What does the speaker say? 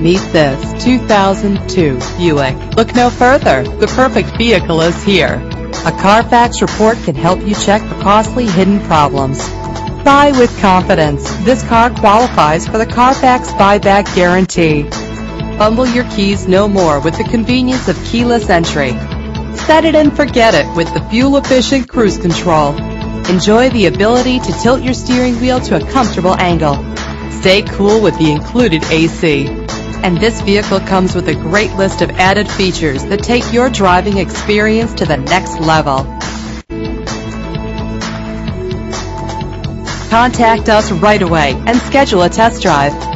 Meet this 2002 Buick. Look no further. The perfect vehicle is here. A Carfax report can help you check for costly hidden problems. Buy with confidence. This car qualifies for the Carfax buyback guarantee. Fumble your keys no more with the convenience of keyless entry. Set it and forget it with the fuel-efficient cruise control. Enjoy the ability to tilt your steering wheel to a comfortable angle. Stay cool with the included AC. And this vehicle comes with a great list of added features that take your driving experience to the next level. Contact us right away and schedule a test drive.